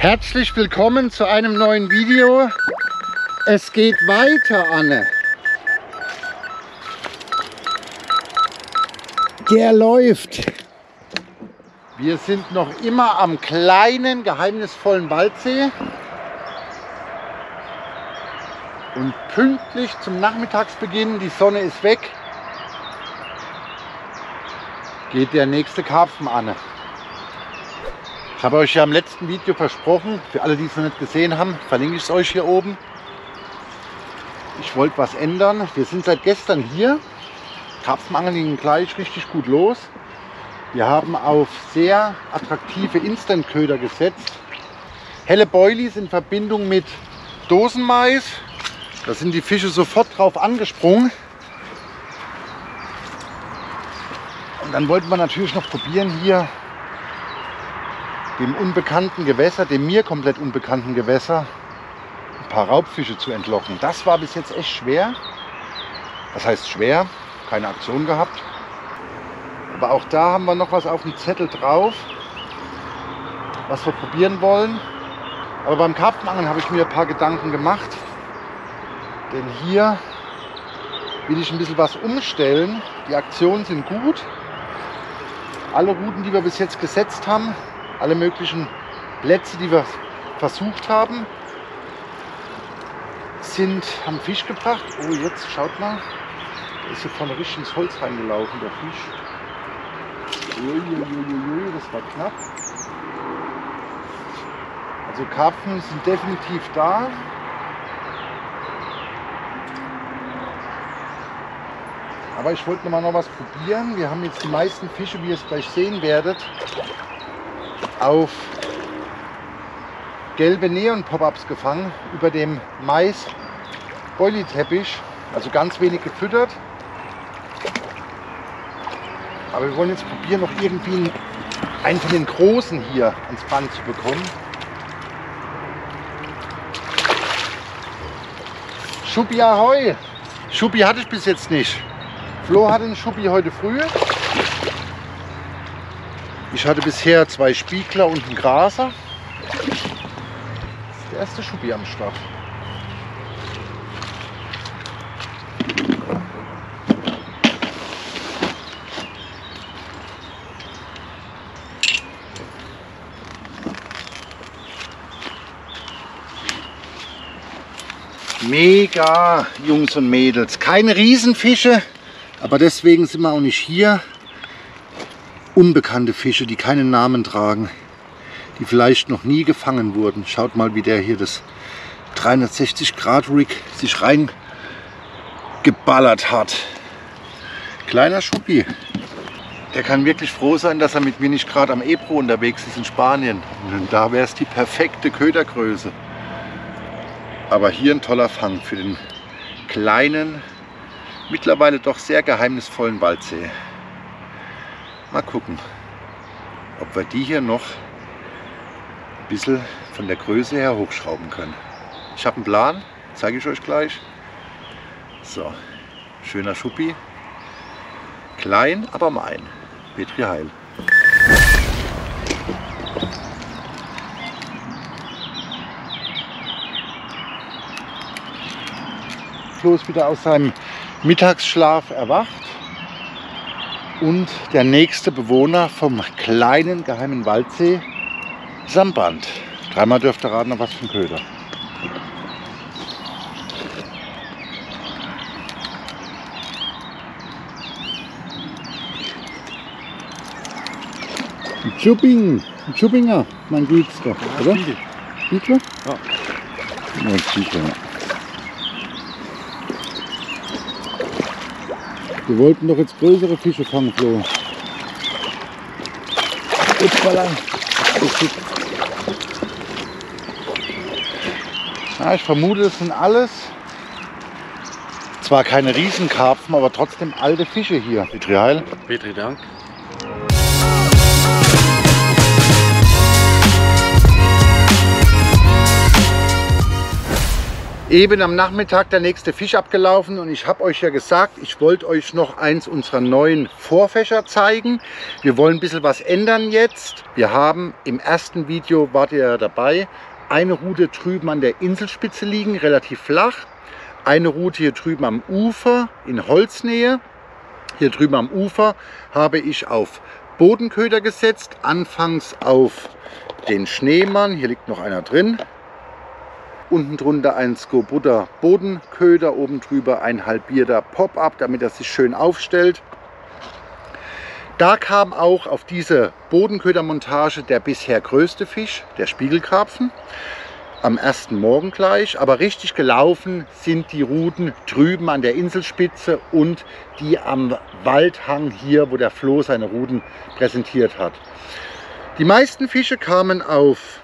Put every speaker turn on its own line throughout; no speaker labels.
Herzlich willkommen zu einem neuen Video. Es geht weiter, Anne. Der läuft. Wir sind noch immer am kleinen, geheimnisvollen Waldsee. Und pünktlich zum Nachmittagsbeginn, die Sonne ist weg, geht der nächste Karpfen an. Ich habe euch ja im letzten Video versprochen, für alle, die es noch nicht gesehen haben, verlinke ich es euch hier oben. Ich wollte was ändern. Wir sind seit gestern hier. Karpfenangeln ging gleich richtig gut los. Wir haben auf sehr attraktive Instant-Köder gesetzt. Helle Boilies in Verbindung mit Dosenmais. Da sind die Fische sofort drauf angesprungen. Und dann wollten wir natürlich noch probieren, hier dem unbekannten Gewässer, dem mir komplett unbekannten Gewässer, ein paar Raubfische zu entlocken. Das war bis jetzt echt schwer. Das heißt schwer, keine Aktion gehabt. Aber auch da haben wir noch was auf dem Zettel drauf, was wir probieren wollen. Aber beim Karpfenangeln habe ich mir ein paar Gedanken gemacht. Denn hier will ich ein bisschen was umstellen. Die Aktionen sind gut alle Routen, die wir bis jetzt gesetzt haben, alle möglichen Plätze, die wir versucht haben, sind, haben Fisch gebracht. Oh, jetzt schaut mal, da ist hier vorne richtig ins Holz reingelaufen, der Fisch. Uiuiuiui, das war knapp. Also Karpfen sind definitiv da. Aber ich wollte noch mal noch was probieren. Wir haben jetzt die meisten Fische, wie ihr es gleich sehen werdet, auf gelbe Neon-Pop-Ups gefangen über dem mais boilie teppich Also ganz wenig gefüttert. Aber wir wollen jetzt probieren, noch irgendwie einen von den großen hier ans Band zu bekommen. Schuppi Ahoi! Schuppi hatte ich bis jetzt nicht. Flo hatte einen Schuppi heute früh. Ich hatte bisher zwei Spiegler und einen Graser. Das ist der erste Schuppi am Start. Mega, Jungs und Mädels. Keine Riesenfische, aber deswegen sind wir auch nicht hier. Unbekannte Fische, die keinen Namen tragen, die vielleicht noch nie gefangen wurden. Schaut mal, wie der hier das 360 Grad Rig sich rein geballert hat. Kleiner Schuppi. Der kann wirklich froh sein, dass er mit mir nicht gerade am Ebro unterwegs ist in Spanien. Da wäre es die perfekte Ködergröße. Aber hier ein toller Fang für den kleinen mittlerweile doch sehr geheimnisvollen Waldsee. Mal gucken, ob wir die hier noch ein bisschen von der Größe her hochschrauben können. Ich habe einen Plan, zeige ich euch gleich. So, schöner Schuppi. Klein, aber mein. Petri Heil. Floß wieder aus seinem Mittagsschlaf erwacht und der nächste Bewohner vom kleinen geheimen Waldsee ist am Band. Dreimal dürfte raten, noch was für ein Köder. Ein Schupping, ein Schuppinger, mein geht's doch, oder? Spiegel? Ja. Ja, ein Spiegel, ja. Wir wollten doch jetzt größere Fische fangen, Flo. Ja, ich vermute, es sind alles zwar keine Riesenkarpfen, aber trotzdem alte Fische hier. Petri Heil.
Petri Dank.
Eben am Nachmittag der nächste Fisch abgelaufen und ich habe euch ja gesagt, ich wollte euch noch eins unserer neuen Vorfächer zeigen. Wir wollen ein bisschen was ändern jetzt. Wir haben im ersten Video, wart ihr ja dabei, eine Route drüben an der Inselspitze liegen, relativ flach. Eine Route hier drüben am Ufer in Holznähe. Hier drüben am Ufer habe ich auf Bodenköder gesetzt, anfangs auf den Schneemann. Hier liegt noch einer drin. Unten drunter ein Skobutter Bodenköder, oben drüber ein halbierter Pop-Up, damit er sich schön aufstellt. Da kam auch auf diese Bodenködermontage der bisher größte Fisch, der Spiegelkarpfen, am ersten Morgen gleich. Aber richtig gelaufen sind die Routen drüben an der Inselspitze und die am Waldhang hier, wo der Floh seine Routen präsentiert hat. Die meisten Fische kamen auf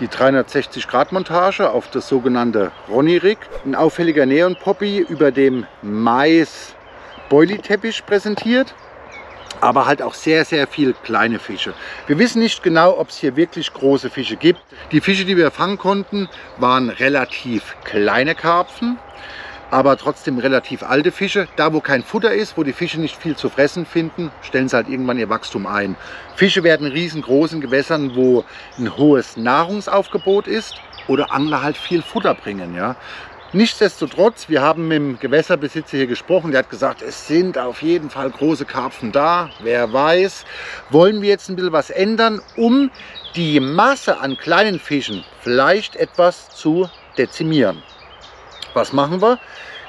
die 360 Grad Montage auf das sogenannte Ronny Rig. Ein auffälliger Neon Poppy über dem Mais Boilie Teppich präsentiert. Aber halt auch sehr, sehr viel kleine Fische. Wir wissen nicht genau, ob es hier wirklich große Fische gibt. Die Fische, die wir fangen konnten, waren relativ kleine Karpfen aber trotzdem relativ alte Fische. Da, wo kein Futter ist, wo die Fische nicht viel zu fressen finden, stellen sie halt irgendwann ihr Wachstum ein. Fische werden riesengroß in Gewässern, wo ein hohes Nahrungsaufgebot ist oder Angler halt viel Futter bringen. Ja. Nichtsdestotrotz, wir haben mit dem Gewässerbesitzer hier gesprochen, der hat gesagt, es sind auf jeden Fall große Karpfen da. Wer weiß, wollen wir jetzt ein bisschen was ändern, um die Masse an kleinen Fischen vielleicht etwas zu dezimieren. Was machen wir?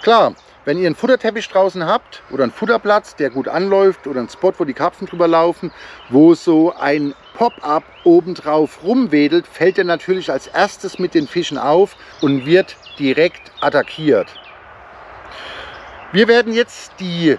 Klar, wenn ihr einen Futterteppich draußen habt oder einen Futterplatz, der gut anläuft oder einen Spot, wo die Karpfen drüber laufen, wo so ein Pop-up obendrauf rumwedelt, fällt er natürlich als erstes mit den Fischen auf und wird direkt attackiert. Wir werden jetzt die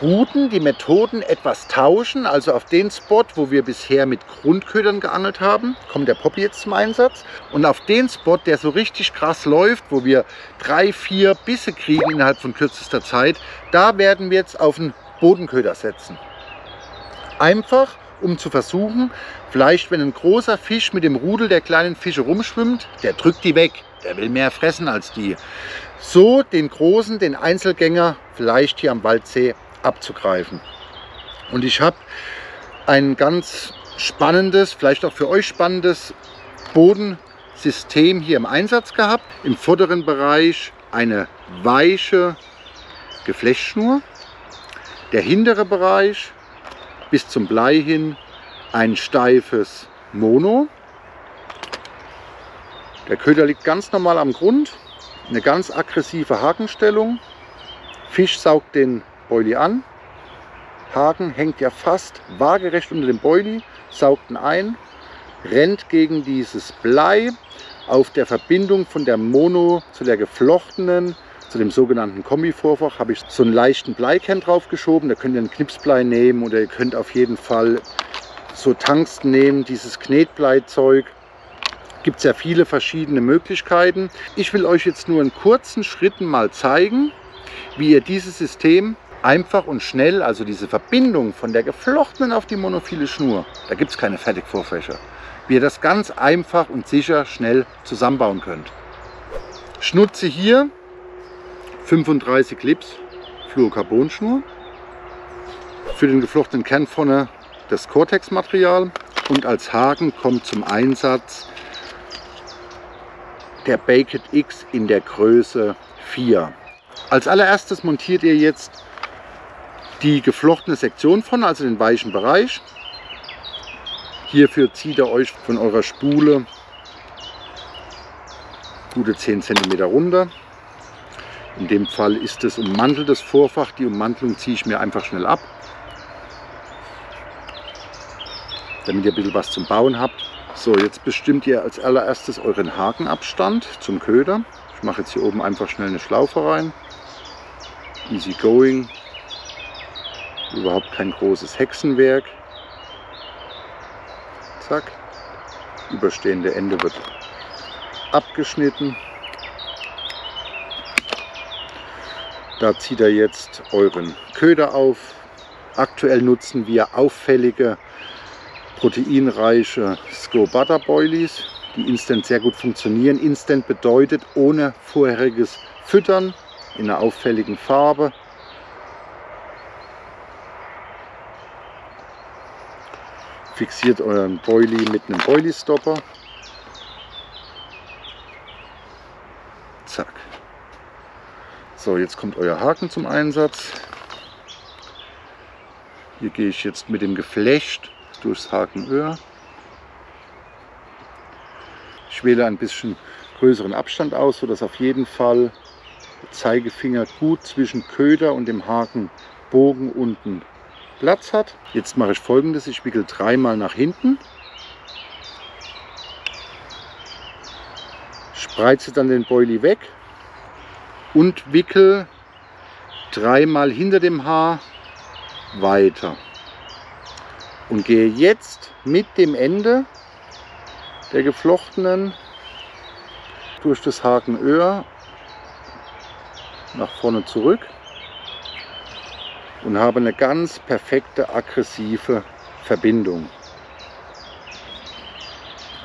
Routen, die Methoden etwas tauschen. Also auf den Spot, wo wir bisher mit Grundködern geangelt haben, kommt der Poppy jetzt zum Einsatz. Und auf den Spot, der so richtig krass läuft, wo wir drei, vier Bisse kriegen innerhalb von kürzester Zeit, da werden wir jetzt auf einen Bodenköder setzen. Einfach, um zu versuchen, vielleicht wenn ein großer Fisch mit dem Rudel der kleinen Fische rumschwimmt, der drückt die weg. Der will mehr fressen als die. So den großen, den Einzelgänger, vielleicht hier am Waldsee abzugreifen. Und ich habe ein ganz spannendes, vielleicht auch für euch spannendes Bodensystem hier im Einsatz gehabt. Im vorderen Bereich eine weiche Geflechtschnur. Der hintere Bereich bis zum Blei hin ein steifes Mono. Der Köder liegt ganz normal am Grund. Eine ganz aggressive Hakenstellung. Fisch saugt den Boilie an. Haken hängt ja fast waagerecht unter dem Boilie, saugt ihn ein, rennt gegen dieses Blei. Auf der Verbindung von der Mono zu der geflochtenen, zu dem sogenannten Kombi-Vorfach, habe ich so einen leichten Bleikern draufgeschoben. Da könnt ihr ein Knipsblei nehmen oder ihr könnt auf jeden Fall so Tangsten nehmen, dieses Knetbleizeug. Gibt es ja viele verschiedene Möglichkeiten. Ich will euch jetzt nur in kurzen Schritten mal zeigen, wie ihr dieses System einfach und schnell, also diese Verbindung von der geflochtenen auf die monophile Schnur, da gibt es keine Fertigvorfächer, wie ihr das ganz einfach und sicher schnell zusammenbauen könnt. Schnutze hier 35 Lips Fluorocarbonschnur. Für den geflochtenen Kern vorne das Cortex-Material und als Haken kommt zum Einsatz der Baked X in der Größe 4. Als allererstes montiert ihr jetzt die geflochtene Sektion von, also den weichen Bereich. Hierfür zieht ihr euch von eurer Spule gute 10 cm runter. In dem Fall ist es ummanteltes Vorfach. Die Ummantelung ziehe ich mir einfach schnell ab, damit ihr ein bisschen was zum Bauen habt. So, jetzt bestimmt ihr als allererstes euren Hakenabstand zum Köder. Ich mache jetzt hier oben einfach schnell eine Schlaufe rein. Easy going, Überhaupt kein großes Hexenwerk. Zack. Überstehende Ende wird abgeschnitten. Da zieht er jetzt euren Köder auf. Aktuell nutzen wir auffällige proteinreiche Sco Butter Boilies, die instant sehr gut funktionieren. Instant bedeutet ohne vorheriges Füttern in einer auffälligen Farbe. Fixiert euren Boilie mit einem Boilie Stopper. Zack. So, jetzt kommt euer Haken zum Einsatz. Hier gehe ich jetzt mit dem Geflecht durchs Hakenöhr. Ich wähle ein bisschen größeren Abstand aus, sodass auf jeden Fall der Zeigefinger gut zwischen Köder und dem Hakenbogen unten Platz hat. Jetzt mache ich folgendes, ich wickel dreimal nach hinten, spreize dann den Boilie weg und wickel dreimal hinter dem Haar weiter. Und gehe jetzt mit dem Ende der geflochtenen durch das Hakenöhr nach vorne zurück und habe eine ganz perfekte aggressive Verbindung.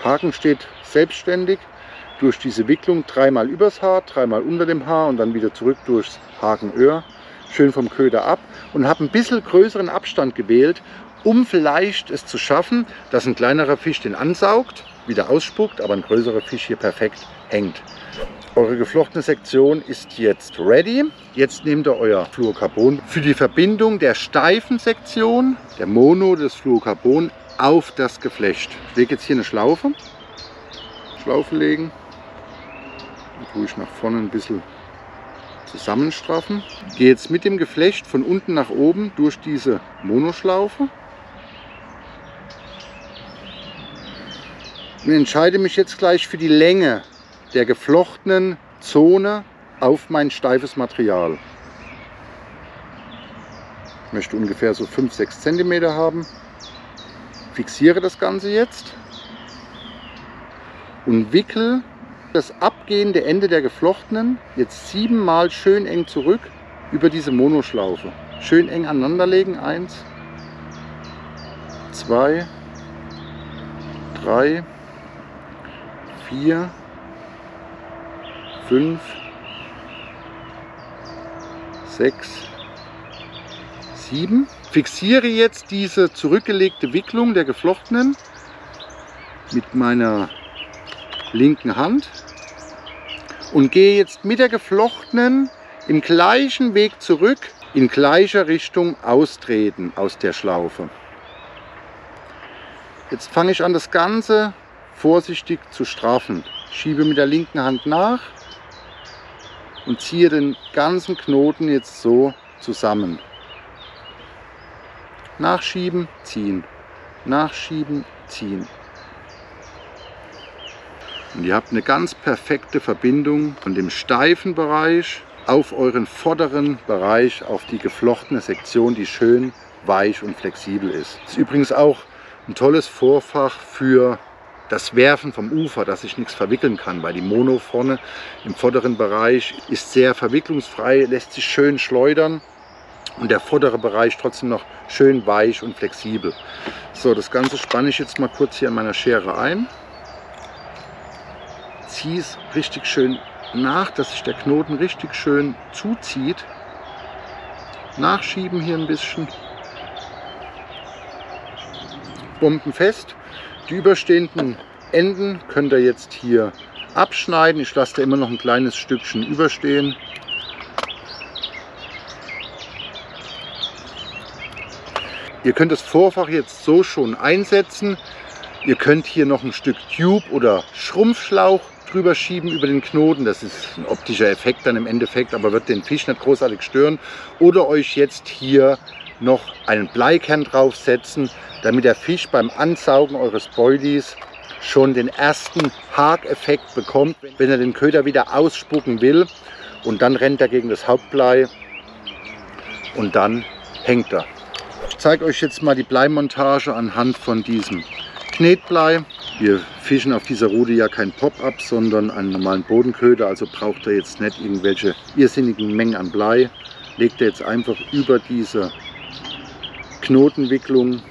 Haken steht selbstständig durch diese Wicklung dreimal übers Haar, dreimal unter dem Haar und dann wieder zurück durchs Hakenöhr, schön vom Köder ab und habe ein bisschen größeren Abstand gewählt, um vielleicht es zu schaffen, dass ein kleinerer Fisch den ansaugt, wieder ausspuckt, aber ein größerer Fisch hier perfekt hängt. Eure geflochtene Sektion ist jetzt ready. Jetzt nehmt ihr euer Fluorocarbon für die Verbindung der steifen Sektion, der Mono des Fluorocarbon, auf das Geflecht. Ich lege jetzt hier eine Schlaufe. Schlaufe legen. Dann tue ich nach vorne ein bisschen zusammenstraffen. Gehe jetzt mit dem Geflecht von unten nach oben durch diese Monoschlaufe. Und entscheide mich jetzt gleich für die Länge der geflochtenen Zone auf mein steifes Material. Ich möchte ungefähr so 5-6 cm haben. Fixiere das Ganze jetzt und wickel das abgehende Ende der geflochtenen jetzt siebenmal schön eng zurück über diese Monoschlaufe. Schön eng aneinander legen. Eins, zwei, drei, vier, 5, 6, 7. Fixiere jetzt diese zurückgelegte Wicklung der geflochtenen mit meiner linken Hand und gehe jetzt mit der geflochtenen im gleichen Weg zurück, in gleicher Richtung austreten aus der Schlaufe. Jetzt fange ich an das Ganze vorsichtig zu straffen. Schiebe mit der linken Hand nach und ziehe den ganzen Knoten jetzt so zusammen. Nachschieben, ziehen. Nachschieben, ziehen. Und ihr habt eine ganz perfekte Verbindung von dem steifen Bereich auf euren vorderen Bereich, auf die geflochtene Sektion, die schön weich und flexibel ist. Das ist übrigens auch ein tolles Vorfach für das Werfen vom Ufer, dass ich nichts verwickeln kann, weil die Mono vorne im vorderen Bereich ist sehr verwicklungsfrei, lässt sich schön schleudern und der vordere Bereich trotzdem noch schön weich und flexibel. So, das Ganze spanne ich jetzt mal kurz hier an meiner Schere ein. Ziehe es richtig schön nach, dass sich der Knoten richtig schön zuzieht. Nachschieben hier ein bisschen. Bombenfest. Die überstehenden Enden könnt ihr jetzt hier abschneiden. Ich lasse da immer noch ein kleines Stückchen überstehen. Ihr könnt das Vorfach jetzt so schon einsetzen. Ihr könnt hier noch ein Stück Tube oder Schrumpfschlauch drüber schieben über den Knoten. Das ist ein optischer Effekt dann im Endeffekt, aber wird den Fisch nicht großartig stören. Oder euch jetzt hier noch einen Bleikern draufsetzen, damit der Fisch beim Ansaugen eures Boilies schon den ersten Hakeffekt bekommt, wenn er den Köder wieder ausspucken will. Und dann rennt er gegen das Hauptblei und dann hängt er. Ich zeige euch jetzt mal die Bleimontage anhand von diesem Knetblei. Wir fischen auf dieser Rute ja kein Pop-up, sondern einen normalen Bodenköder, also braucht er jetzt nicht irgendwelche irrsinnigen Mengen an Blei. Legt er jetzt einfach über diese Knotenwicklung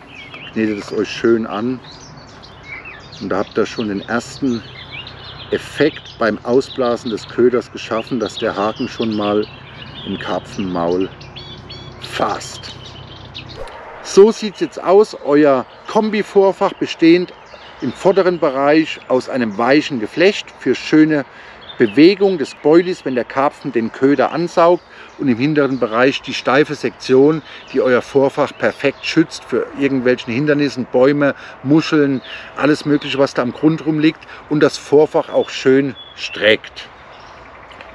knetet es euch schön an und da habt ihr schon den ersten Effekt beim Ausblasen des Köders geschaffen, dass der Haken schon mal im Karpfenmaul fasst. So sieht es jetzt aus, euer Kombi-Vorfach bestehend im vorderen Bereich aus einem weichen Geflecht für schöne Bewegung des Beulis, wenn der Karpfen den Köder ansaugt und im hinteren Bereich die steife Sektion, die euer Vorfach perfekt schützt für irgendwelchen Hindernissen, Bäume, Muscheln, alles mögliche, was da am Grund rumliegt und das Vorfach auch schön streckt.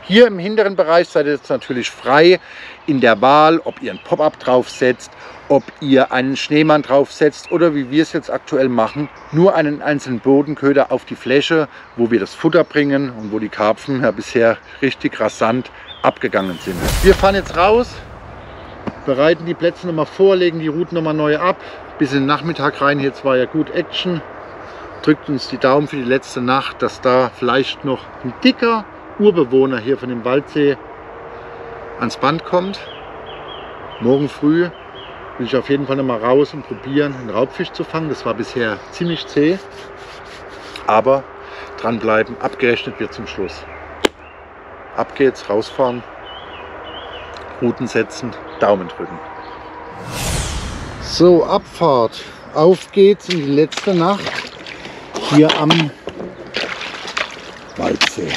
Hier im hinteren Bereich seid ihr jetzt natürlich frei in der Wahl, ob ihr ein Pop-up draufsetzt, ob ihr einen Schneemann draufsetzt oder wie wir es jetzt aktuell machen, nur einen einzelnen Bodenköder auf die Fläche, wo wir das Futter bringen und wo die Karpfen ja bisher richtig rasant abgegangen sind. Wir fahren jetzt raus, bereiten die Plätze nochmal vor, legen die Routen nochmal neu ab, bis in den Nachmittag rein. Jetzt war ja gut Action. Drückt uns die Daumen für die letzte Nacht, dass da vielleicht noch ein dicker Urbewohner hier von dem Waldsee ans Band kommt. Morgen früh will ich auf jeden Fall noch mal raus und probieren, einen Raubfisch zu fangen. Das war bisher ziemlich zäh, aber dranbleiben, abgerechnet wird zum Schluss. Ab geht's, rausfahren, Routen setzen, Daumen drücken. So, Abfahrt. Auf geht's in die letzte Nacht hier am Waldsee.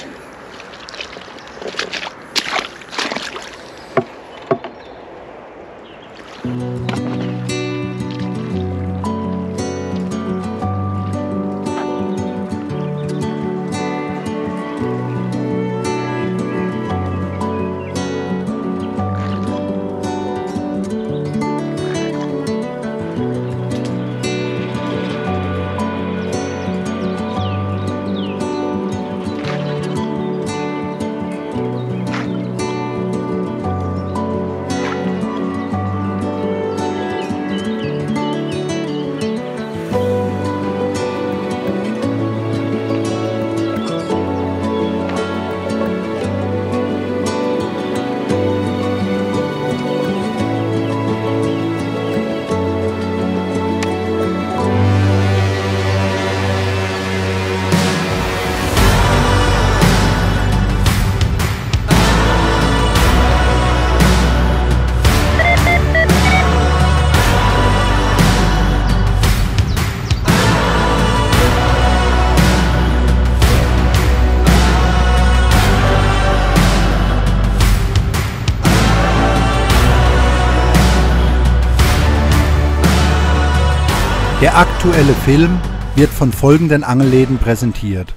Der aktuelle Film wird von folgenden Angelläden präsentiert.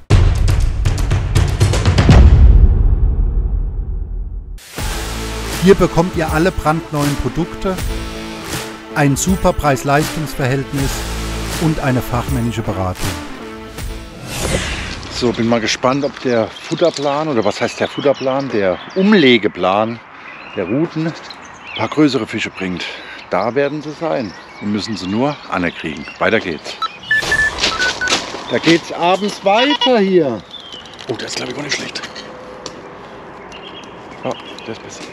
Hier bekommt ihr alle brandneuen Produkte, ein super Preis-Leistungs-Verhältnis und eine fachmännische Beratung.
So, bin mal gespannt, ob der Futterplan oder was heißt der Futterplan, der Umlegeplan der Routen ein paar größere Fische bringt. Da werden sie sein. Wir müssen sie nur anerkriegen. Weiter geht's. Da geht's abends weiter hier.
Oh, der ist glaube ich auch nicht schlecht.
Ja, der ist besser.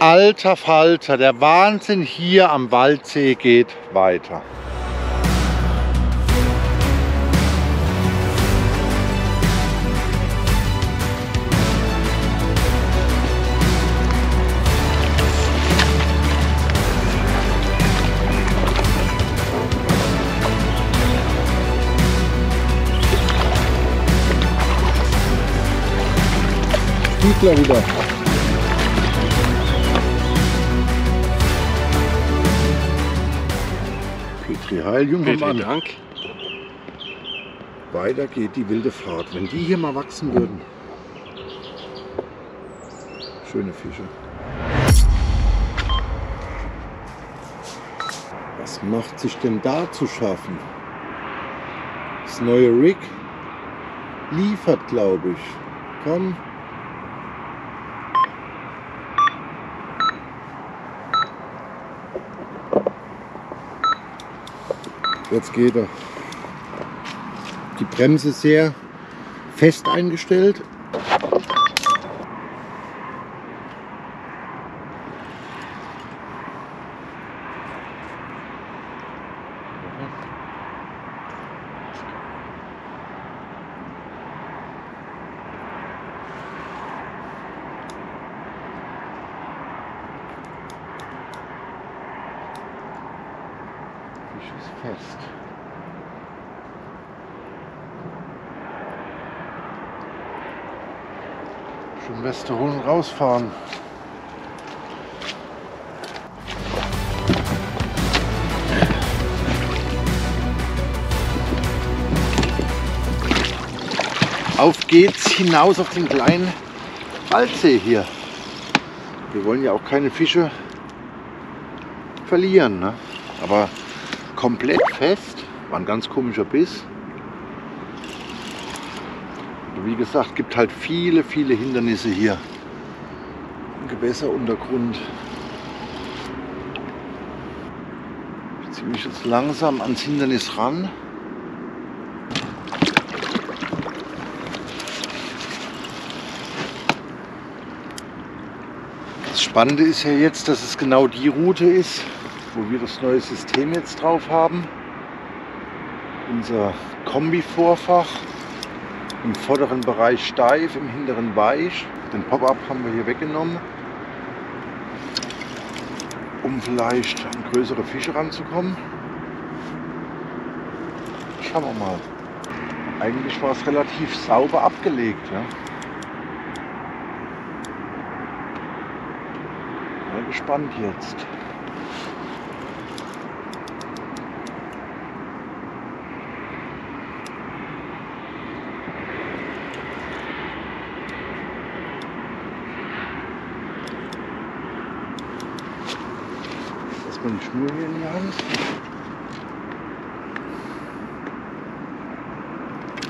Alter Falter, der Wahnsinn hier am Waldsee geht weiter. Stiefler wieder. Petri Heil, junger
Petri,
Mann.
Dank.
Weiter geht die wilde Fahrt. Wenn die hier mal wachsen würden. Schöne Fische. Was macht sich denn da zu schaffen? Das neue Rig liefert, glaube ich. Komm. Jetzt geht er. Die Bremse sehr fest eingestellt. Fisch ist fest. Schon Westerholen rausfahren. Auf geht's hinaus auf den kleinen Waldsee hier. Wir wollen ja auch keine Fische verlieren. Ne? Aber komplett fest, war ein ganz komischer Biss. Wie gesagt, gibt halt viele, viele Hindernisse hier. Im Gewässeruntergrund. Ich ziehe mich jetzt langsam ans Hindernis ran. Das Spannende ist ja jetzt, dass es genau die Route ist, wo wir das neue System jetzt drauf haben. Unser Kombi-Vorfach im vorderen Bereich steif, im hinteren weich. Den Pop-up haben wir hier weggenommen, um vielleicht an größere Fische ranzukommen. Schauen wir mal. Eigentlich war es relativ sauber abgelegt. Ja. Mal gespannt jetzt. Die Schnur hier in die Hand.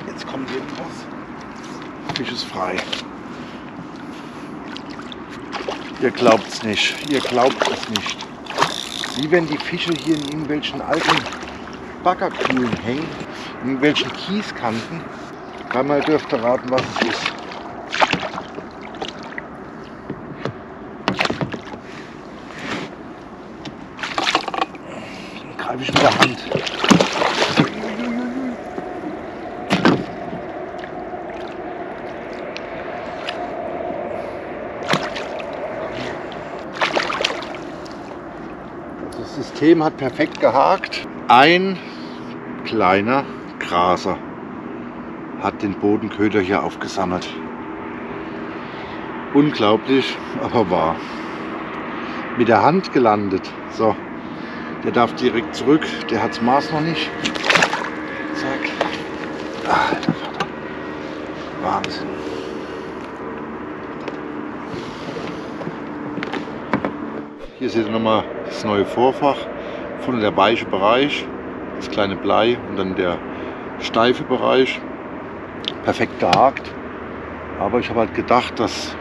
Jetzt kommt irgendwas. Fisch ist frei. Ihr glaubt's nicht. Ihr glaubt es nicht. Wie wenn die Fische hier in irgendwelchen alten Baggerkühlen hängen, in irgendwelchen Kieskanten. Dreimal dürft ihr raten, was es ist. Den greife ich mit der Hand. Das System hat perfekt gehakt. Ein kleiner Graser hat den Bodenköder hier aufgesammelt. Unglaublich, aber wahr. Mit der Hand gelandet. So, der darf direkt zurück. Der hat's Maß noch nicht. Zack. Alter Vater. Wahnsinn. Hier seht ihr nochmal das neue Vorfach. Vorne der weiche Bereich, das kleine Blei und dann der steife Bereich. Perfekt gehakt. Aber ich habe halt gedacht, dass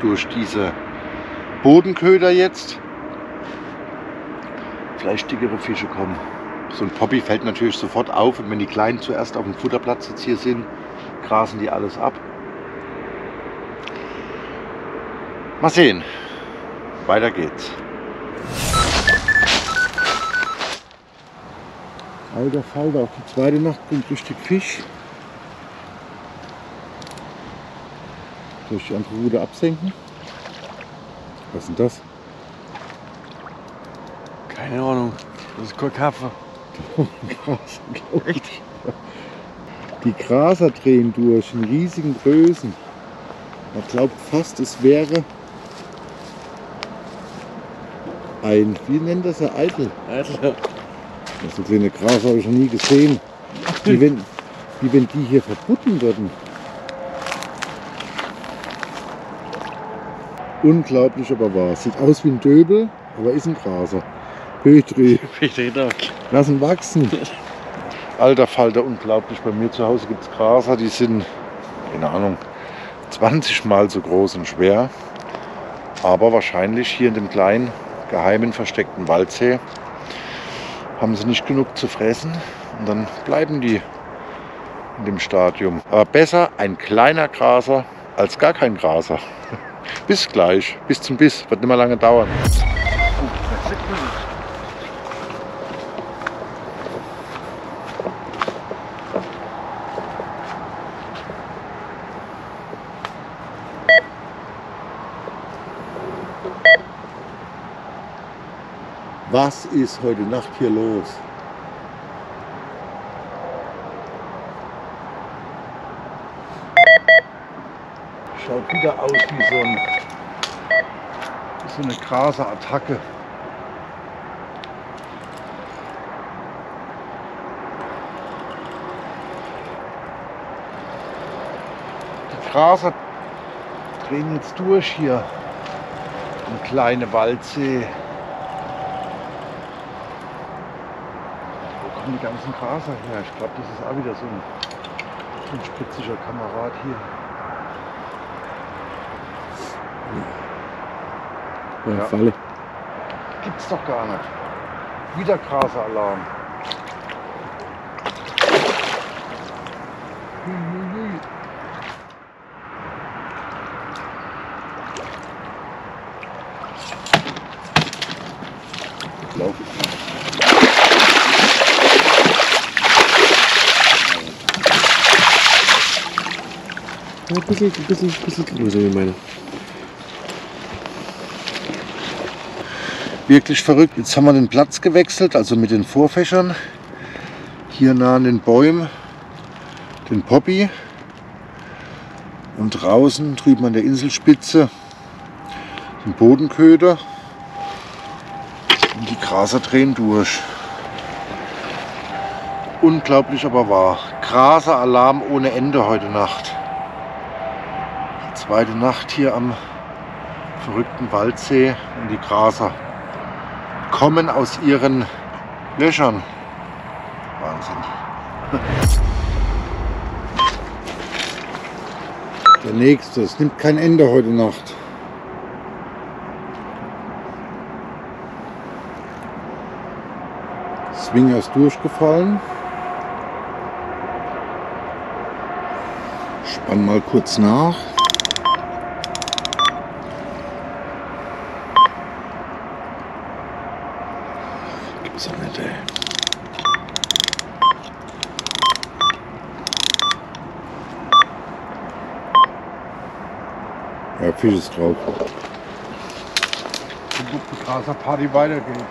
durch diese Bodenköder jetzt vielleicht dickere Fische kommen. So ein Poppy fällt natürlich sofort auf und wenn die Kleinen zuerst auf dem Futterplatz jetzt hier sind, grasen die alles ab. Mal sehen. Weiter geht's. Alter Falter, auf die zweite Nacht kommt richtig Fisch. Soll ich die andere Rute absenken? Was ist denn das?
Keine Ahnung. Das ist.
Krass, Echt? Die Graser drehen durch in riesigen Größen. Man glaubt fast, es wäre ein, wie nennt das er, Eitel?
Alter.
So kleine Graser habe ich noch nie gesehen. Wie wenn, wie wenn die hier verbutten würden. Unglaublich aber wahr. Sieht aus wie ein Döbel, aber ist ein Graser. Petri.
Petri Doc.
Lass ihn wachsen. Alter Falter, unglaublich. Bei mir zu Hause gibt es Graser, die sind, keine Ahnung, 20 Mal so groß und schwer. Aber wahrscheinlich hier in dem kleinen, geheimen, versteckten Waldsee haben sie nicht genug zu fressen. Und dann bleiben die in dem Stadium. Aber besser ein kleiner Graser als gar kein Graser. Bis gleich, bis zum Biss, wird nicht mehr lange dauern. Was ist heute Nacht hier los? Schaut wieder aus wie so, ein, so eine krase Attacke. Die Graser drehen jetzt durch hier am kleine Waldsee. Kommen die ganzen Graser her? Ich glaube, das ist auch wieder so ein, so ein spritziger Kamerad hier.
Ja,
Ja.
Falle.
Gibt's doch gar nicht. Wieder Graseralarm. Hui, hui, hui. Lauf ich mal.
Ja, ein bisschen, ein bisschen, ein bisschen größer wie meine.
Wirklich verrückt. Jetzt haben wir den Platz gewechselt, also mit den Vorfächern. Hier nah an den Bäumen den Poppy. Und draußen drüben an der Inselspitze den Bodenköder. Und die Graser drehen durch. Unglaublich aber wahr. Graseralarm ohne Ende heute Nacht. Zweite Nacht hier am verrückten Waldsee und die Graser kommen aus ihren Löchern. Wahnsinn. Der nächste, es nimmt kein Ende heute Nacht. Swinger ist durchgefallen. Spann mal kurz nach. Gibt's doch nicht, ey. Ja, Fisch ist drauf. Die Graser Party weitergeht.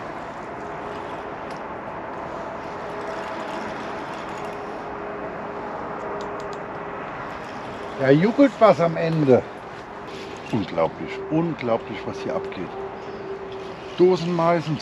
Da juckelt was am Ende. Unglaublich, unglaublich, was hier abgeht. Dosenmais und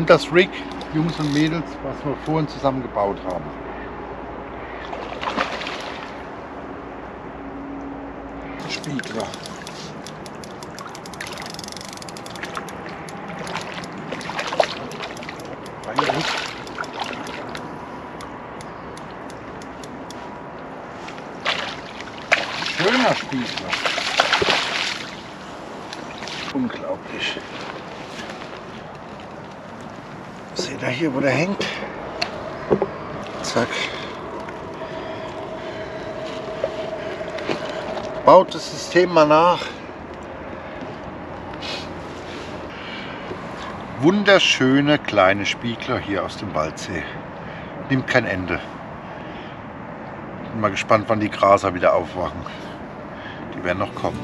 Und das Rig, Jungs und Mädels, was wir vorhin zusammen gebaut haben. Spiegler. Reingeholt. Schöner Spiegler. Unglaublich. Seht ihr hier, wo der hängt? Zack. Baut das System mal nach. Wunderschöne kleine Spiegler hier aus dem Waldsee. Nimmt kein Ende. Bin mal gespannt, wann die Graser wieder aufwachen. Die werden noch kommen.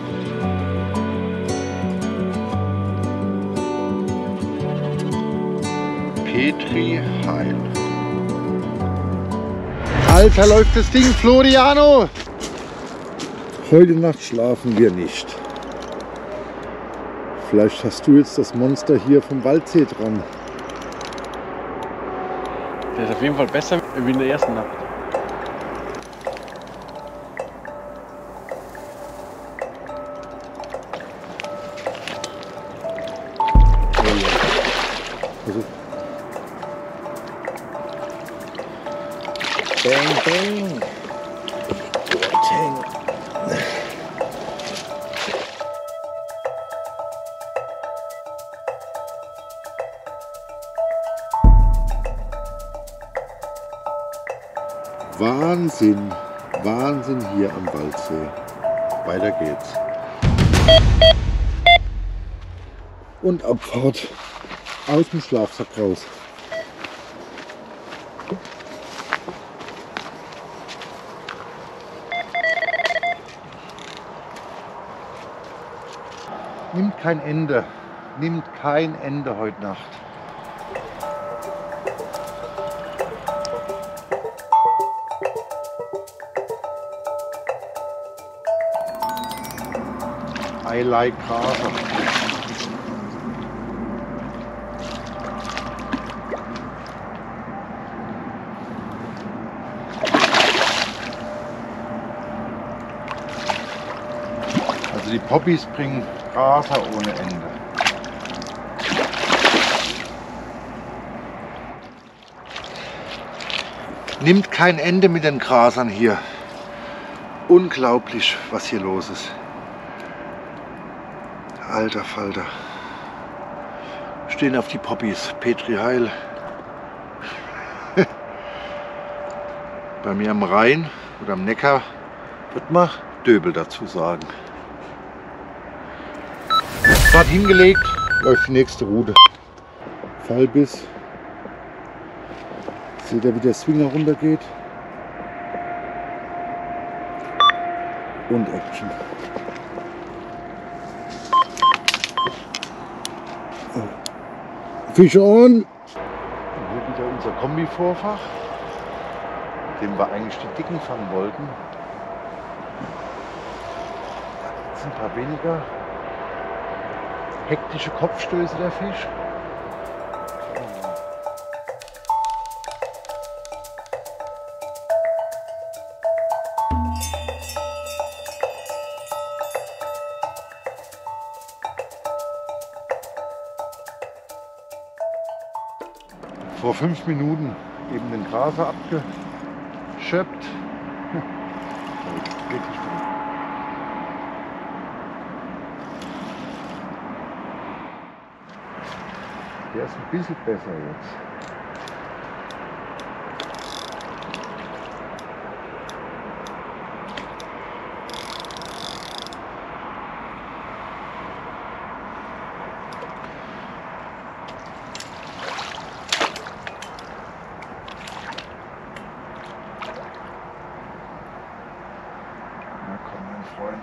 Petri Heil. Alter, läuft das Ding, Floriano! Heute Nacht schlafen wir nicht. Vielleicht hast du jetzt das Monster hier vom Waldsee dran.
Der ist auf jeden Fall besser wie in der ersten Nacht.
Weiter geht's. Und Abfahrt aus dem Schlafsack raus. Nimmt kein Ende. Nimmt kein Ende heute Nacht. I like Graser. Also die Poppies bringen Graser ohne Ende. Nimmt kein Ende mit den Grasern hier. Unglaublich, was hier los ist. Alter Falter. Stehen auf die Poppies. Petri Heil. Bei mir am Rhein oder am Neckar wird man Döbel dazu sagen. Fahrt hingelegt, läuft die nächste Route. Fallbiss. Seht ihr, wie der Swinger runtergeht? Und Action. Fisch on! Und hier wieder unser Kombi-Vorfach, mit dem wir eigentlich die Dicken fangen wollten. Jetzt ein paar weniger hektische Kopfstöße der Fisch. Vor fünf Minuten eben den Graser abgeschöpft. Wirklich. Der ist ein bisschen besser jetzt. Na komm, mein Freund.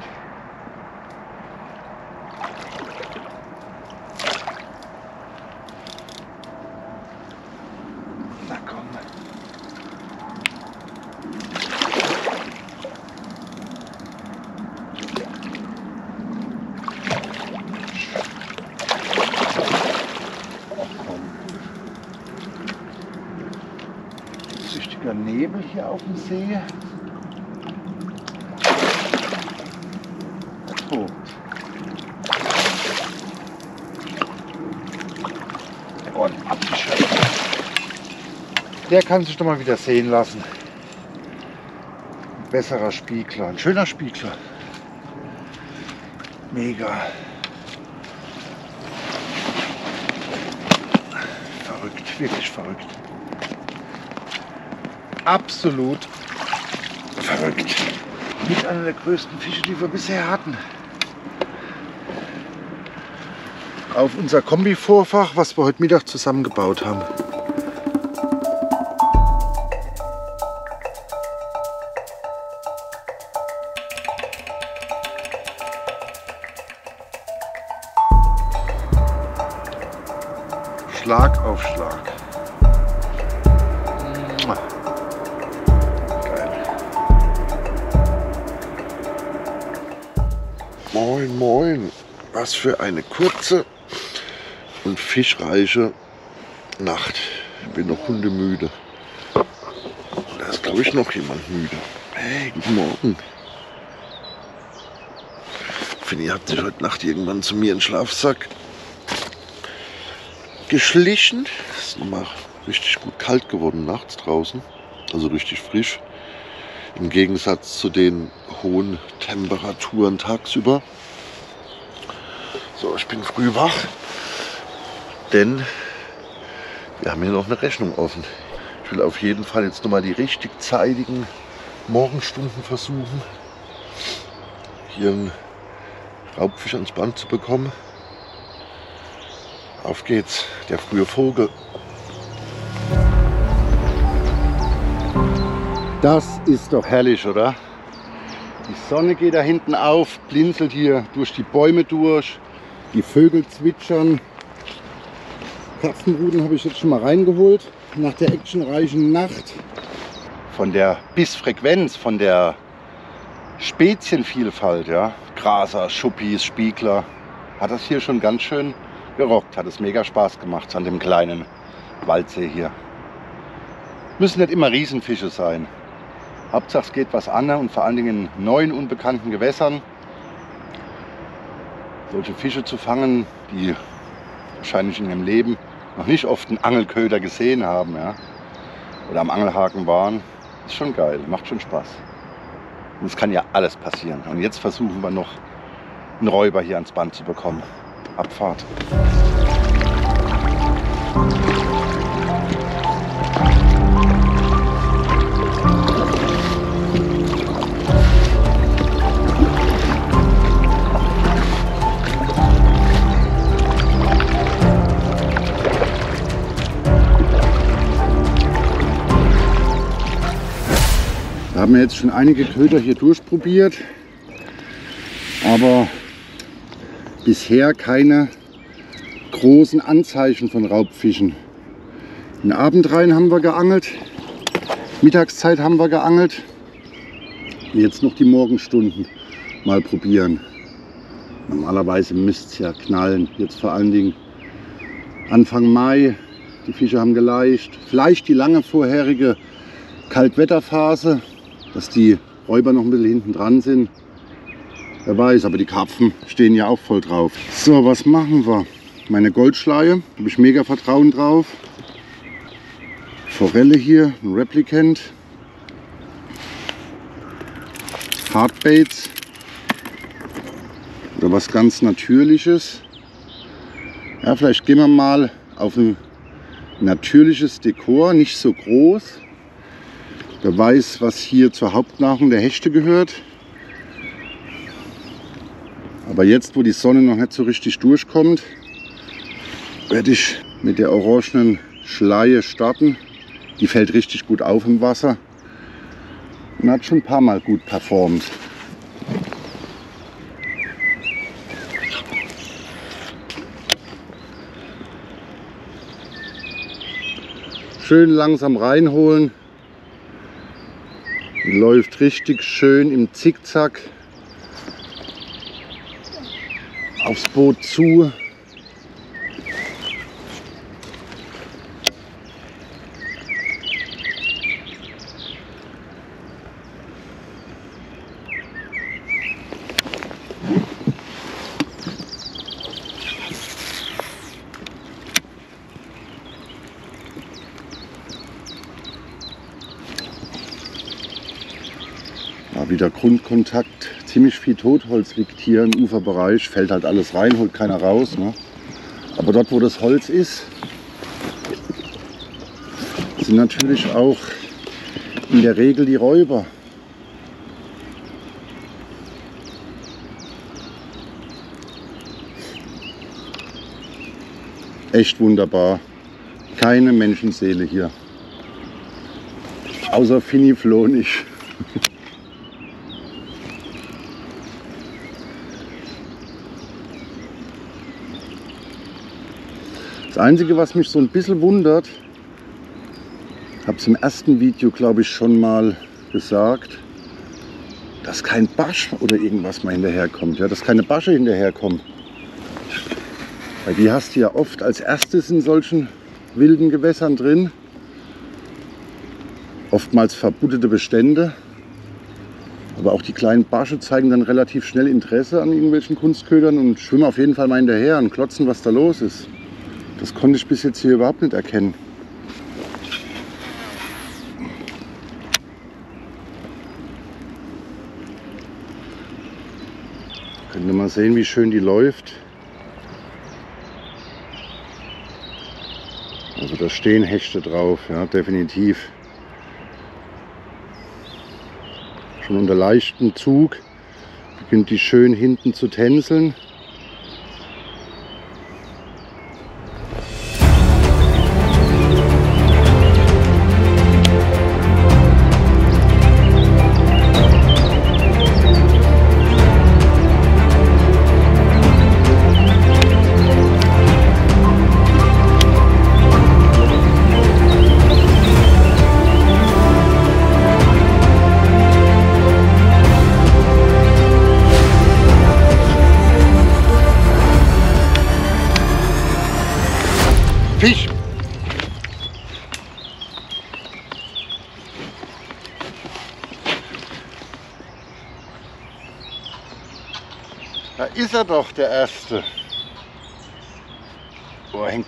Na komm. Komm. Süchtiger Nebel hier auf dem See. tobt. Und abgeschöpft. Der kann sich doch mal wieder sehen lassen. Ein besserer Spiegler, ein schöner Spiegler. Mega. Verrückt, wirklich verrückt. Absolut verrückt. Mit einer der größten Fische, die wir bisher hatten. Auf unser Kombi-Vorfach, was wir heute Mittag zusammengebaut haben. Kurze und fischreiche Nacht. Ich bin noch hundemüde. Da ist, glaube ich, noch jemand müde. Hey, guten Morgen. Finny hat sich heute Nacht irgendwann zu mir in den Schlafsack geschlichen. Es ist nochmal richtig gut kalt geworden nachts draußen.
Also richtig frisch. Im Gegensatz zu den hohen Temperaturen tagsüber. So, ich bin früh wach, denn wir haben hier noch eine Rechnung offen. Ich will auf jeden Fall jetzt nochmal die richtig zeitigen Morgenstunden versuchen, hier einen Raubfisch ans Band zu bekommen. Auf geht's, der frühe Vogel.
Das ist doch herrlich, oder? Die Sonne geht da hinten auf, blinzelt hier durch die Bäume durch, die Vögel zwitschern. Karpfenruden habe ich jetzt schon mal reingeholt nach der actionreichen Nacht. Von der Bissfrequenz, von der Spezienvielfalt, ja, Graser, Schuppis, Spiegler, hat das hier schon ganz schön gerockt. Hat es mega Spaß gemacht an dem kleinen Waldsee hier. Müssen nicht immer Riesenfische sein. Hauptsache es geht was an und vor allen Dingen in neuen unbekannten Gewässern. Solche Fische zu fangen, die wahrscheinlich in ihrem Leben noch nicht oft einen Angelköder gesehen haben ja, oder am Angelhaken waren, ist schon geil, macht schon Spaß. Und es kann ja alles passieren. Und jetzt versuchen wir noch einen Räuber hier ans Band zu bekommen. Abfahrt. Wir haben jetzt schon einige Köder hier durchprobiert, aber bisher keine großen Anzeichen von Raubfischen. In Abendreihen haben wir geangelt, Mittagszeit haben wir geangelt. Jetzt noch die Morgenstunden mal probieren. Normalerweise müsste es ja knallen. Jetzt vor allen Dingen Anfang Mai. Die Fische haben geleicht. Vielleicht die lange vorherige Kaltwetterphase, dass die Räuber noch ein bisschen hinten dran sind. Wer weiß, aber die Karpfen stehen ja auch voll drauf. So, was machen wir? Meine Goldschleie, habe ich mega Vertrauen drauf. Forelle hier, ein Replicant. Hardbaits. Oder was ganz Natürliches. Ja, vielleicht gehen wir mal auf ein natürliches Dekor, nicht so groß. Wer weiß, was hier zur Hauptnahrung der Hechte gehört. Aber jetzt, wo die Sonne noch nicht so richtig durchkommt, werde ich mit der orangenen Schleie starten. Die fällt richtig gut auf im Wasser und hat schon ein paar Mal gut performt. Schön langsam reinholen. Läuft richtig schön im Zickzack aufs Boot zu. Wieder Grundkontakt. Ziemlich viel Totholz liegt hier im Uferbereich. Fällt halt alles rein, holt keiner raus. Ne? Aber dort, wo das Holz ist, sind natürlich auch in der Regel die Räuber. Echt wunderbar. Keine Menschenseele hier. Außer Finny Das Einzige, was mich so ein bisschen wundert, habe es im ersten Video, glaube ich, schon mal gesagt, dass kein Barsch oder irgendwas mal hinterherkommt. Ja, dass keine Barsche hinterherkommen. Weil die hast du ja oft als erstes in solchen wilden Gewässern drin. Oftmals verbuddete Bestände. Aber auch die kleinen Barsche zeigen dann relativ schnell Interesse an irgendwelchen Kunstködern und schwimmen auf jeden Fall mal hinterher und klotzen, was da los ist. Das konnte ich bis jetzt hier überhaupt nicht erkennen. Könnt ihr mal sehen, wie schön die läuft. Also da stehen Hechte drauf, ja, definitiv. Schon unter leichtem Zug beginnt die schön hinten zu tänzeln.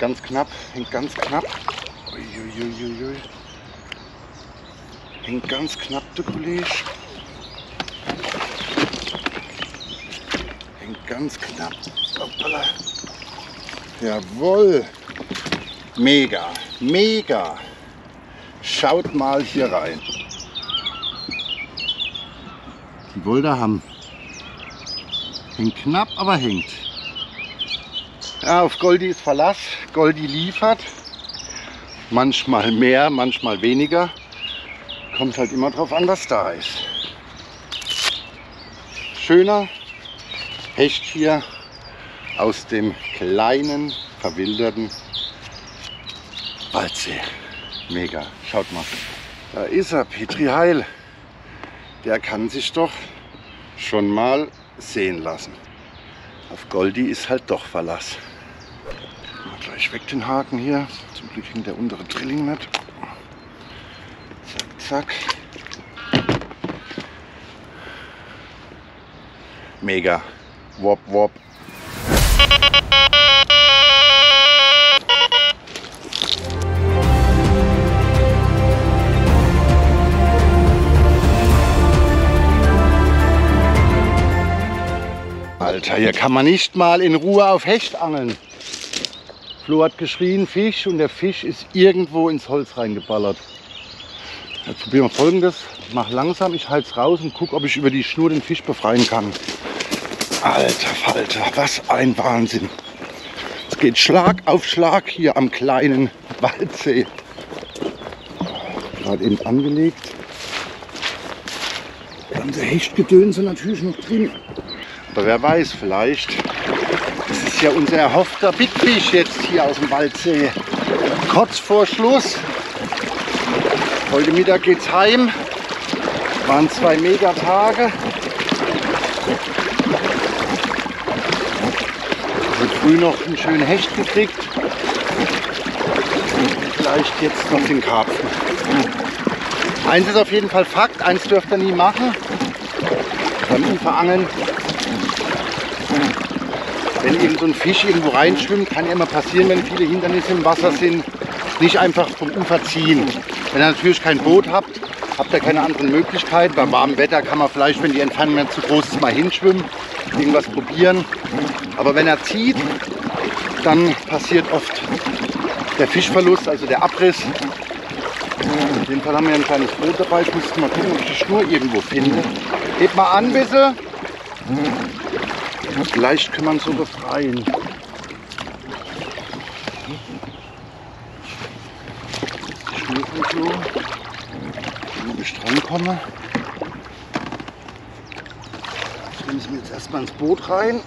Ganz knapp, hängt ganz knapp. Uiuiuiui. Hängt ganz knapp, der Kollege. Hängt ganz knapp. Hoppala. Jawohl. Mega, mega. Schaut mal hier rein. Die wollte haben. Hängt knapp, aber hängt. Ja, auf Goldi ist Verlass. Goldi liefert. Manchmal mehr, manchmal weniger. Kommt halt immer drauf an, was da ist. Schöner Hecht hier aus dem kleinen, verwilderten Waldsee. Mega. Schaut mal. Da ist er, Petri Heil. Der kann sich doch schon mal sehen lassen. Auf Goldi ist halt doch Verlass. Gleich weg den Haken hier. Zum Glück hängt der untere Drilling nicht. Zack, zack. Mega. Wop, wop. Alter, hier kann man nicht mal in Ruhe auf Hecht angeln. Flo hat geschrien Fisch und der Fisch ist irgendwo ins Holz reingeballert. Jetzt probieren wir folgendes. Mach langsam, ich halte es raus und gucke, ob ich über die Schnur den Fisch befreien kann. Alter Falter, was ein Wahnsinn. Es geht Schlag auf Schlag hier am kleinen Waldsee. Gerade eben angelegt. Ganze Hechtgedönse natürlich noch drin. Aber wer weiß, vielleicht ja unser erhoffter Big Fish jetzt hier aus dem Waldsee. Kurz vor Schluss. Heute Mittag geht's heim. Waren zwei Megatage. Also früh noch einen schönen Hecht gekriegt. Und vielleicht jetzt noch den Karpfen. Eins ist auf jeden Fall Fakt, eins dürft ihr nie machen. Beim Uferangeln wenn irgend so ein Fisch irgendwo reinschwimmt, kann ja immer passieren, wenn viele Hindernisse im Wasser sind, nicht einfach vom Ufer ziehen. Wenn ihr natürlich kein Boot habt, habt ihr keine anderen Möglichkeit. Bei warmem Wetter kann man vielleicht, wenn die Entfernung zu groß ist, mal hinschwimmen, irgendwas probieren. Aber wenn er zieht, dann passiert oft der Fischverlust, also der Abriss. In dem Fall haben wir ein kleines Boot dabei. Ich muss mal gucken, ob ich die Schnur irgendwo finde. Hebt mal an, bitte. Leicht kann man so befreien. Schnur von Klo. Wenn ich drankomme. Jetzt müssen wir jetzt erstmal ins Boot rein.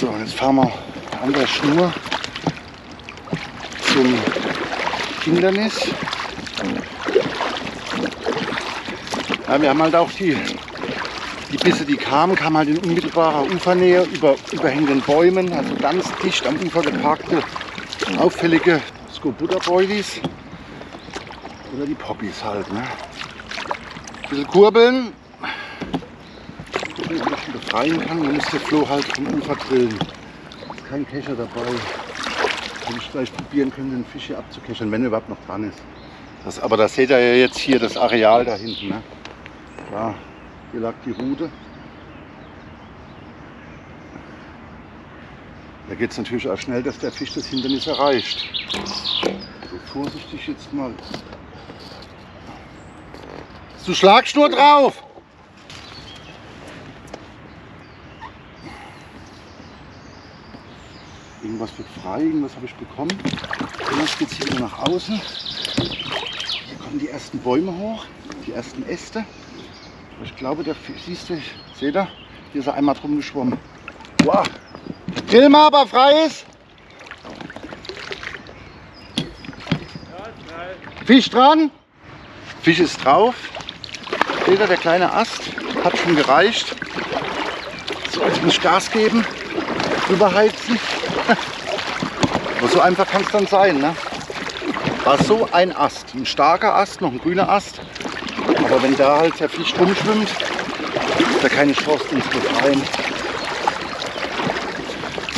So, jetzt fahren wir an der Schnur zum Hindernis. Ja, wir haben halt auch die, die Bisse, die kamen, kamen halt in unmittelbarer Ufernähe über überhängenden Bäumen, also ganz dicht am Ufer geparkte, auffällige Skobutter-Boilies oder die Poppies halt. Ne? Ein bisschen kurbeln, gucken, ob ich ihn befreien kann, dann muss der Floh halt vom Ufer drillen. Ist kein Kescher dabei. Hätte ich vielleicht probieren können, den Fisch hier abzukeschern, wenn er überhaupt noch dran ist. Das, aber da seht ihr ja jetzt hier das Areal da hinten. Ne? Da, hier lag die Rute. Da geht es natürlich auch schnell, dass der Fisch das Hindernis erreicht. So vorsichtig jetzt mal. Du Schlagschnur drauf? Irgendwas wird frei, irgendwas habe ich bekommen. Und jetzt geht es hier wieder nach außen. Hier kommen die ersten Bäume hoch, die ersten Äste. Ich glaube, der Fisch, siehst du, seht ihr? Hier ist er einmal drum geschwommen. Wow. Grill mal, ob frei ist. Fisch dran. Fisch ist drauf. Seht ihr, der kleine Ast hat schon gereicht. So, jetzt muss ich Gas geben. Überheizen. Aber so einfach kann es dann sein. Ne? War so ein Ast. Ein starker Ast, noch ein grüner Ast. Aber wenn da halt der Fisch rumschwimmt, ist da keine Chance, den zu befreien.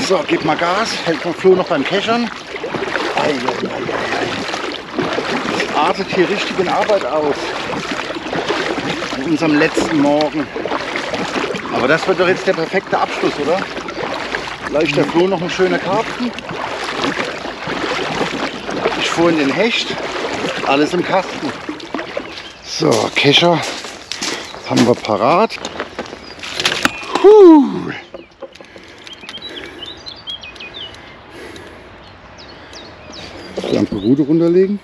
So, gib mal Gas. Hält man Flo noch beim Keschern. Das artet hier richtig in Arbeit aus. An unserem letzten Morgen. Aber das wird doch jetzt der perfekte Abschluss, oder? Vielleicht der Flo noch ein schöner Karpfen. Ich fuhr in den Hecht. Alles im Kasten. So, Kescher haben wir parat. Puh. Lampe Rute runterlegen.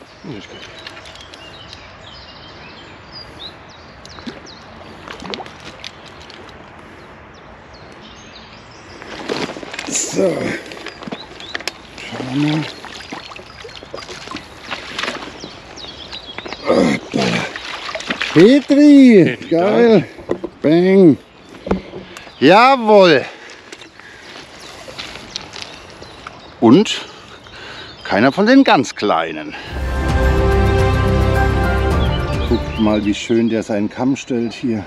Petri! Geil! Bang! Jawohl! Und keiner von den ganz Kleinen. Guckt mal, wie schön der seinen Kamm stellt hier.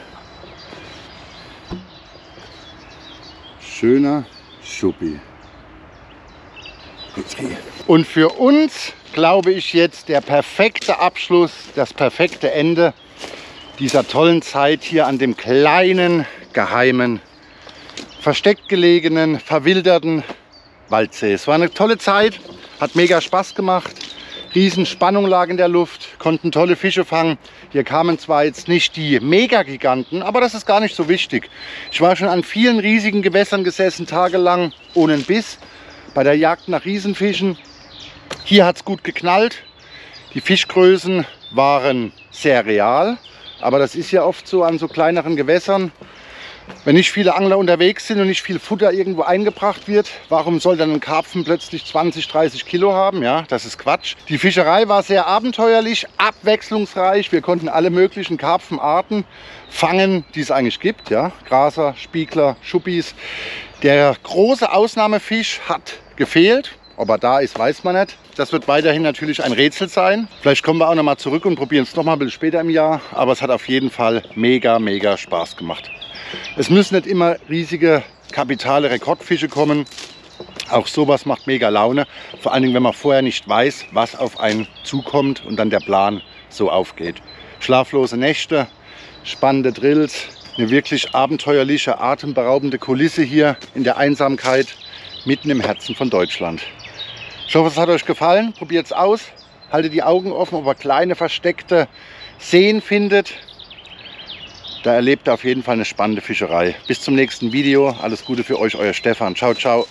Schöner Schuppi. Und für uns, glaube ich, jetzt der perfekte Abschluss, das perfekte Ende dieser tollen Zeit hier an dem kleinen, geheimen, versteckt gelegenen, verwilderten Waldsee. Es war eine tolle Zeit, hat mega Spaß gemacht. Riesenspannung lag in der Luft, konnten tolle Fische fangen. Hier kamen zwar jetzt nicht die Megagiganten, aber das ist gar nicht so wichtig. Ich war schon an vielen riesigen Gewässern gesessen, tagelang ohne Biss, bei der Jagd nach Riesenfischen. Hier hat es gut geknallt. Die Fischgrößen waren sehr real, aber das ist ja oft so an so kleineren Gewässern. Wenn nicht viele Angler unterwegs sind und nicht viel Futter irgendwo eingebracht wird, warum soll dann ein Karpfen plötzlich 20, 30 Kilo haben? Ja, das ist Quatsch. Die Fischerei war sehr abenteuerlich, abwechslungsreich. Wir konnten alle möglichen Karpfenarten fangen, die es eigentlich gibt. Ja, Graser, Spiegler, Schuppis. Der große Ausnahmefisch hat gefehlt. Ob er da ist, weiß man nicht. Das wird weiterhin natürlich ein Rätsel sein. Vielleicht kommen wir auch noch mal zurück und probieren es noch mal ein bisschen später im Jahr. Aber es hat auf jeden Fall mega, mega Spaß gemacht. Es müssen nicht immer riesige kapitale Rekordfische kommen. Auch sowas macht mega Laune. Vor allen Dingen, wenn man vorher nicht weiß, was auf einen zukommt und dann der Plan so aufgeht. Schlaflose Nächte, spannende Drills, eine wirklich abenteuerliche, atemberaubende Kulisse hier in der Einsamkeit mitten im Herzen von Deutschland. Ich hoffe, es hat euch gefallen. Probiert es aus. Haltet die Augen offen, ob ihr kleine versteckte Seen findet. Da erlebt ihr auf jeden Fall eine spannende Fischerei. Bis zum nächsten Video. Alles Gute für euch, euer Stefan. Ciao, ciao.